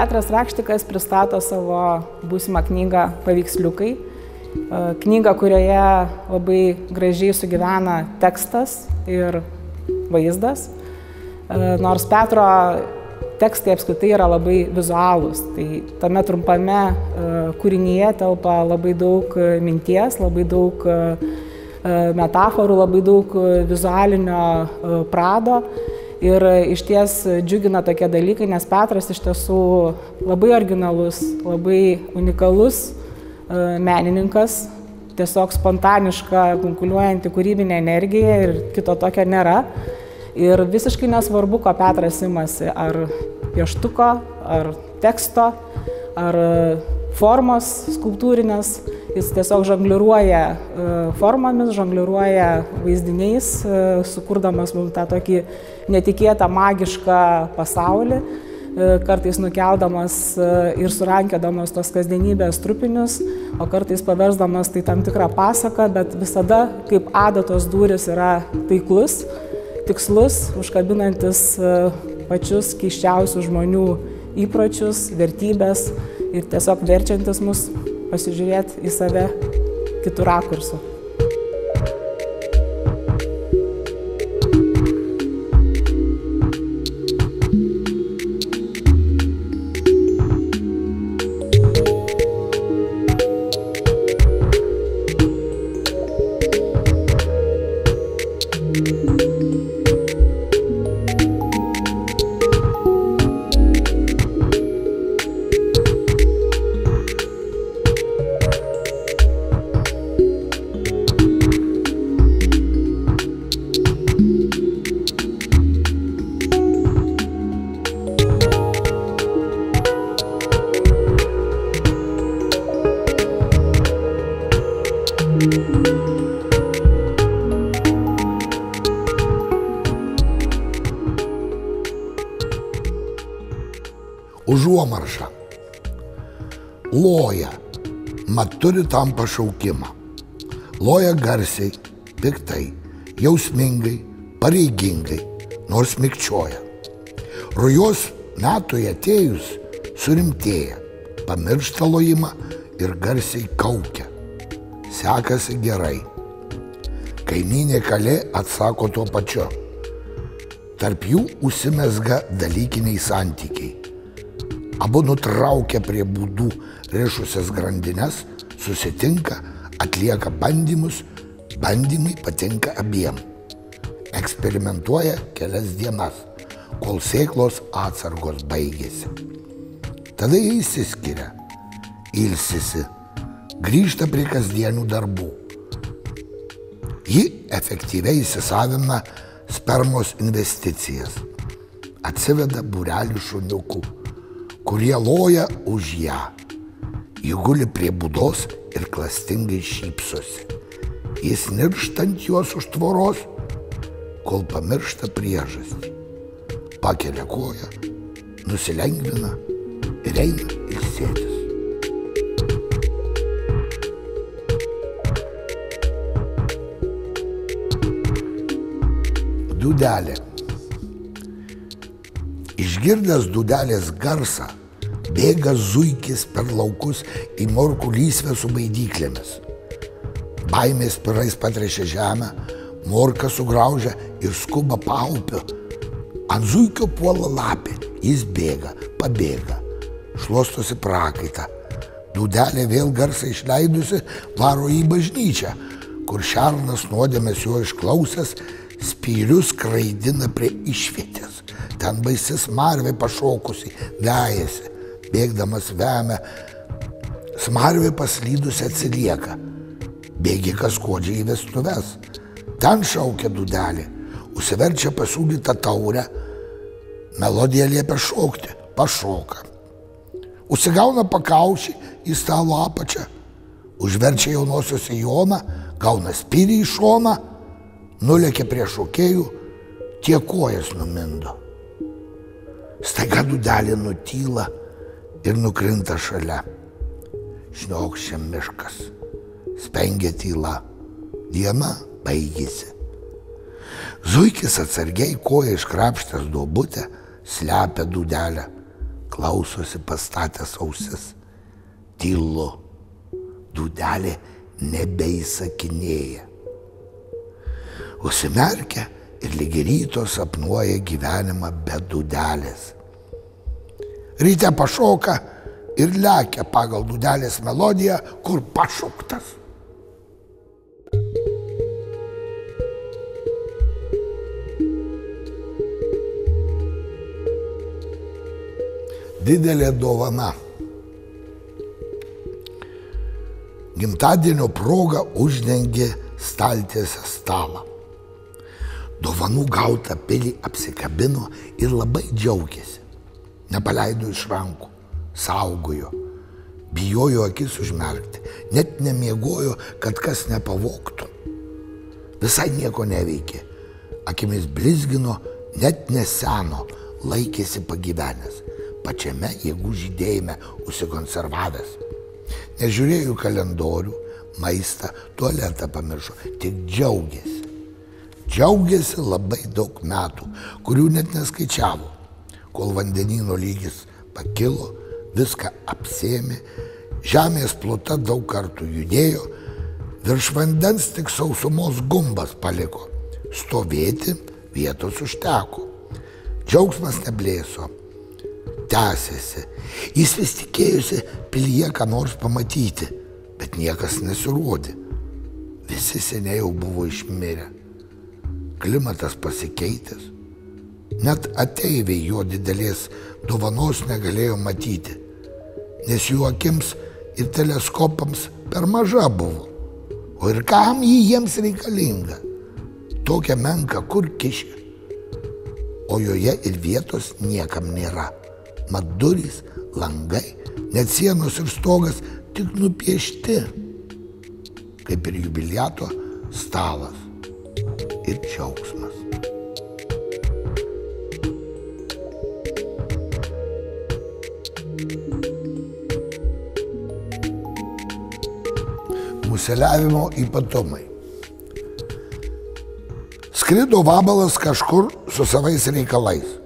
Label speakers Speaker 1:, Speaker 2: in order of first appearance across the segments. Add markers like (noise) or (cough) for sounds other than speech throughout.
Speaker 1: Petras Rakštikas pristato savo būsimą knygą Paveiksliukai. Knygą, kurioje labai gražiai sugyvena tekstas ir vaizdas. Nors Petro tekstai apskritai yra labai vizualūs. Tai tame trumpame kūrinyje telpa labai daug minties, labai daug metaforų, labai daug vizualinio prado. Ir iš ties džiugina tokie dalykai, nes Petras iš tiesų labai originalus, labai unikalus menininkas, tiesiog spontaniška, kunkuliuojanti kūrybinė energija ir kito tokio nėra. Ir visiškai nesvarbu, ko Petras imasi, ar pieštuko, ar teksto, ar formos skulptūrinės, jis tiesiog žongliruoja formomis, žongliruoja vaizdiniais, sukurdamas mums tą tokį netikėtą magišką pasaulį, kartais nukeldamas ir surankėdamas tos kasdienybės trupinius, o kartais paversdamas tai tam tikrą pasaką, bet visada kaip adatos duris yra taiklus, tikslus, užkabinantis pačius keiščiausius žmonių įpročius, vertybės ir tiesiog verčiantis mus pasižiūrėti į save kitų rakursų.
Speaker 2: Užuomarša. Loja, mat turi tam pašaukimą. Loja garsiai, piktai, jausmingai, pareigingai, nors mikčioja. Rujos metui atėjus surimtėja, pamiršta lojimą ir garsiai kaukia. Sekasi gerai. Kaiminė kalė atsako tuo pačiu. Tarp jų užsimesga dalykiniai santykiai. Abu nutraukia prie būdų rišusias grandinės, susitinka, atlieka bandymus, bandymai patinka abiem. Eksperimentuoja kelias dienas, kol sėklos atsargos baigėsi. Tada jie įsiskiria, ilsisi, grįžta prie kasdienių darbų. Ji efektyviai įsisavina spermos investicijas, atsiveda burelį šuniukų kurie loja už ją. Ji guli prie būdos ir klastingai šypsosi. Jis nirštant juos už tvoros, kol pamiršta priežastį. Pakelia koją, nusilengvina ir eina ilsėtis. Dudelė. Išgirdęs dudelės garsą, bėga zuikis per laukus į morkų lysvę su baidyklėmis. Baimės pirais patrešia žemę, morka sugraužia ir skuba paupiu. Ant zuikio puola lapė, jis bėga, pabėga, šlostosi prakaitą. Dudelė vėl garsą išleidusi varo į bažnyčią, kur šernas nuodėmės jo išklausęs spyrius kraidina prie išvietės. Ten baisis marvė pašokusi, vejasi, bėgdamas vemia, smarvė paslydusi atsilieka. Bėgikas kodžiai į vestuves. Ten šaukia dudelį, užsiverčia pasiūlytą taurę, melodija liepia šokti, pašoka. Užsigauna pakaušį į stalo apačią, užverčia jaunosios į joną, gauna spyrį į šoną, nulėkia prie šokėjų, tie kojas numindo. Staiga dudelė nutyla ir nukrinta šalia. Šniokščia miškas, spengia tyla, diena baigėsi. Zuikis atsargiai koja iškrapštęs duobutę, slepia dudelę, klausosi pastatęs ausis. Tylu, dūdelė nebeįsakinėja. Užsimerkia ir lygi ryto sapnuoja gyvenimą be dūdelės. Ryte pašoka ir lekia pagal dūdelės melodiją, kur pašauktas. didelė dovana. Gimtadienio proga uždengė staltiesę stalą. Dovanų gautą pilį apsikabino ir labai džiaugiasi. Nepaleido iš rankų, saugojo, bijojo akis užmerkti, net nemiegojo, kad kas nepavoktų. Visai nieko neveikė, akimis blizgino, net neseno, laikėsi pagyvenęs pačiame jėgų žydėjime užsikonservavęs. Nežiūrėjo kalendorių, maistą, tualetą pamiršo, tik džiaugiasi. Džiaugiasi labai daug metų, kurių net neskaičiavo. Kol vandenino lygis pakilo, viską apsėmė, žemės pluta daug kartų judėjo, virš vandens tik sausumos gumbas paliko. Stovėti vietos užteko. Džiaugsmas neblėso, tęsėsi. Jis vis tikėjusi pilyje ką nors pamatyti, bet niekas nesirodė. Visi seniai jau buvo išmirę. Klimatas pasikeitęs. Net ateiviai jo didelės dovanos negalėjo matyti, nes jų akims ir teleskopams per maža buvo. O ir kam jį jiems reikalinga? Tokia menka kur kišė. O joje ir vietos niekam nėra mat durys, langai, net sienos ir stogas tik nupiešti, kaip ir jubiliato stalas ir džiaugsmas. Museliavimo ypatumai. Skrido vabalas kažkur su savais reikalais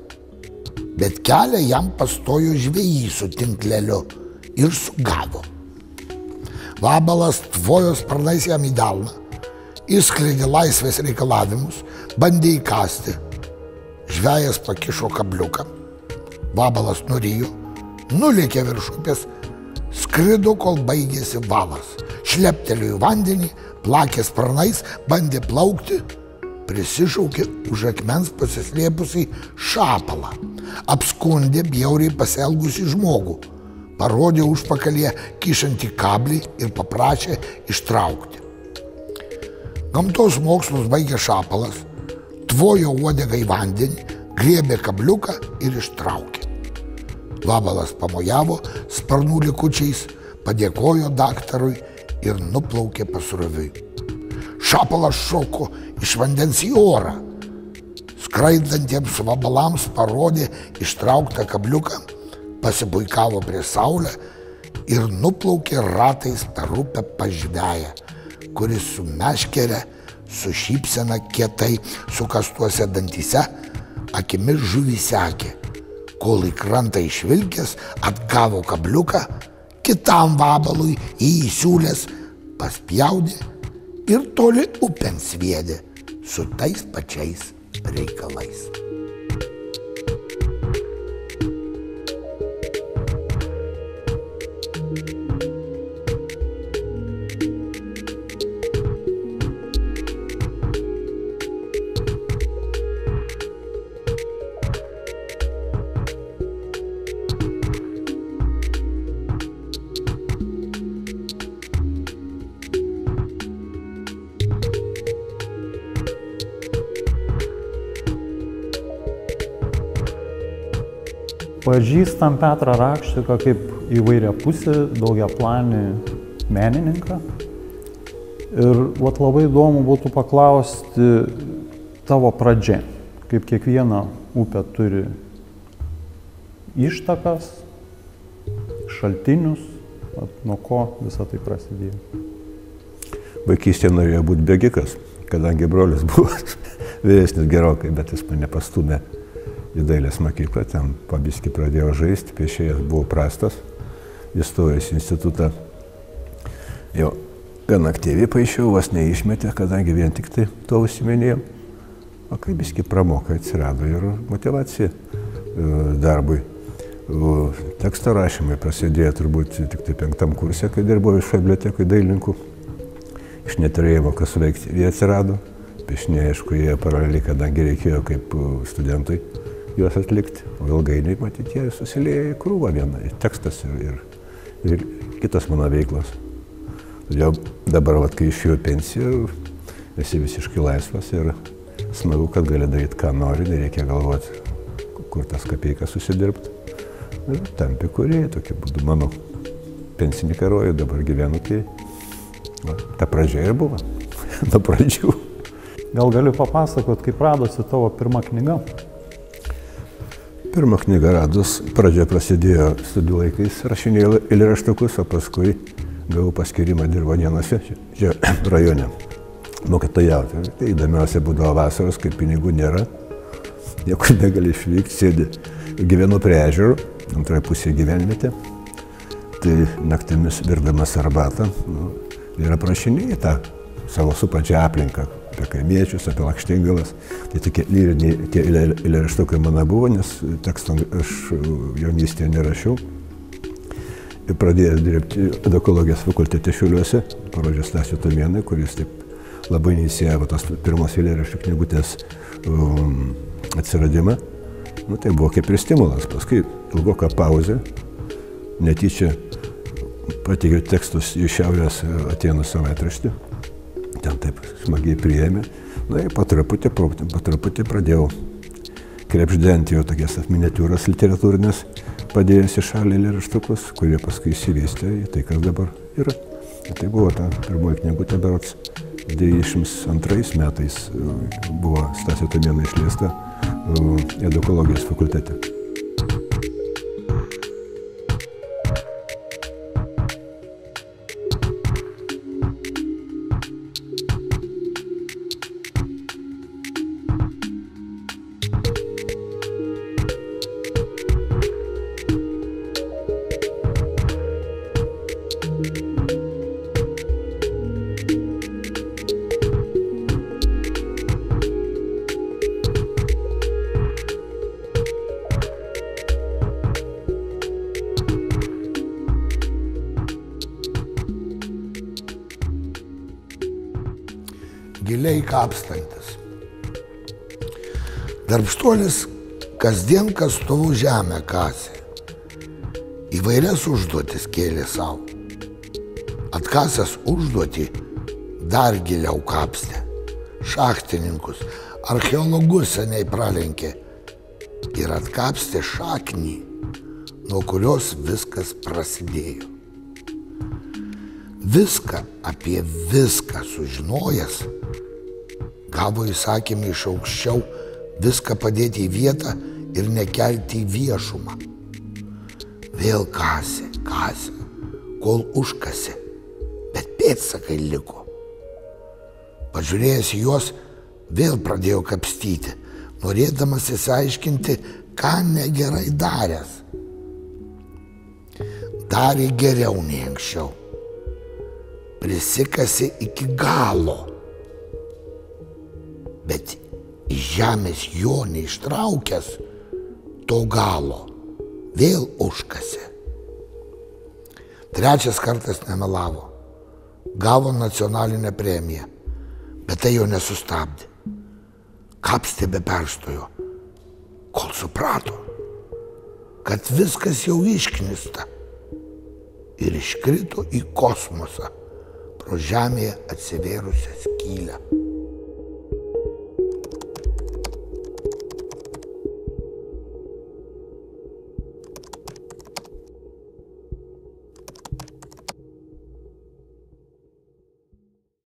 Speaker 2: bet kelią jam pastojo žvėjai su tinkleliu ir sugavo. Vabalas tvojo sparnais jam į delną, išskleidė laisvės reikalavimus, bandė įkasti. Žvėjas pakišo kabliuką, vabalas nurijo, nulėkė virš upės, skrido, kol baigėsi valas, šleptelėjo į vandenį, plakė sparnais, bandė plaukti, prisišaukė už akmens pasislėpusiai šapalą apskundė bjauriai pasielgusi žmogų, parodė užpakalėje kišantį kablį ir paprašė ištraukti. Gamtos mokslus baigė šapalas, tvojo uodegą į vandenį, griebė kabliuką ir ištraukė. Vabalas pamojavo sparnų likučiais, padėkojo daktarui ir nuplaukė pasroviui. Šapalas šoko iš vandens į orą skraidantiems vabalams parodė ištrauktą kabliuką, pasipuikavo prie saulę ir nuplaukė ratais per upę pažvėję, kuris su meškerė, su šypsena kietai sukastuose dantyse, akimis žuvį sekė, kol į krantą išvilkęs atgavo kabliuką, kitam vabalui į įsiūlės paspjaudė ir toli upėn sviedė su tais pačiais reikalais.
Speaker 3: Pažįstam Petrą Rakštiką kaip įvairia pusį, daugia planį menininką. Ir vat, labai įdomu būtų paklausti tavo pradžia, kaip kiekviena upė turi ištakas, šaltinius, vat, nuo ko visą tai prasidėjo.
Speaker 4: Vaikystėje norėjau būti bėgikas, kadangi brolis buvo (laughs) vyresnis gerokai, bet jis mane pastumė į dailės mokyklą, ten pabiski pradėjo žaisti, piešėjas buvo prastas, įstojęs institutą. Jau gan aktyviai paaišiau, vas neišmetė, kadangi vien tik tai to užsiminėjau. O kai biski pramoka atsirado ir motivacija e, darbui. Teksto rašymai prasidėjo turbūt tik tai penktam kursė, kai dirbau iš bibliotekų dailininkų. Iš neturėjimo kas veikti, jie atsirado. Piešiniai, aišku, jie paraleliai, kadangi reikėjo kaip e, studentui juos atlikti. O ilgainiui, matyti, jie susiliejo į krūvą vieną, į tekstas ir, ir, ir kitas mano veiklos. Todėl dabar, vat, kai išėjau pensiją, esi visiškai laisvas ir smagu, kad gali daryti, ką nori, nereikia galvoti, kur tas kapeikas susidirbti. Ir tampi kurieji, tokiu būdu mano pensinį karojų, dabar gyvenu, tai va, ta pradžia ir buvo, (laughs) nuo pradžių.
Speaker 3: Gal galiu papasakot, kaip radosi tavo pirma knyga?
Speaker 4: Pirmą knygą radus, pradžia prasidėjo studijų laikais, rašinėjau eilėraštukus, o paskui gavau paskirimą dirbonėnuose, čia (coughs) rajone, mokytojauti. Tai įdomiausia būdavo vasaros, kai pinigų nėra, niekur negali išvykti, sėdi. Gyvenu prie ežero, antroje pusėje gyvenvietė, tai naktimis virdamas arbatą nu, ir aprašinėjai tą savo supačią aplinką, apie kaimiečius, apie lakštingalas. Tai tokie lyriniai tie eilėraštukai mano buvo, nes teksto aš jaunystėje nerašiau ir pradėjęs dirbti edakologijos fakultete Šiuliuose, parodžiau Stasio Tumėnai, kuris taip labai neįsijavo tos pirmos eilėraščių knygutės um, atsiradimą. Nu, tai buvo kaip ir stimulas. Paskui ilgoka pauzė, netyčia pateikiau tekstus iš Šiaurės Atenų savaitraštį. Ten taip smagiai priėmė. Na ir po truputį, po, po truputį pradėjau krepždenti jau tokias miniatūras literatūrinės padėjęs į šalį eilėraštukus, kurie paskui įsivystė į tai, kas dabar yra. Ir tai buvo ta pirmoji knygutė, berots 92 metais e, buvo Stasio Tamiena išleista e, edukologijos fakultete.
Speaker 2: Giliai kapstantis. Darbštuolis kasdien kastuvų žemę kasė. Įvairias užduotis kėlė savo. Atkasęs užduotį dar giliau kapstė. Šachtininkus, archeologus seniai pralenkė ir atkapstė šaknį, nuo kurios viskas prasidėjo. Viską apie viską sužinojęs, gavo įsakymą iš aukščiau viską padėti į vietą ir nekelti į viešumą. Vėl kasė, kasė, kol užkasė, bet pėtsakai liko. Pažiūrėjęs juos, vėl pradėjo kapstyti, norėdamas įsiaiškinti, ką negerai daręs. Darė geriau nei anksčiau. Prisikasi iki galo bet žemės jo neištraukęs to galo vėl užkasė. Trečias kartas nemelavo. Gavo nacionalinę premiją, bet tai jo nesustabdė. Kapstė be perstojo, kol suprato, kad viskas jau išknista ir iškrito į kosmosą pro žemėje atsivėrusią skylę.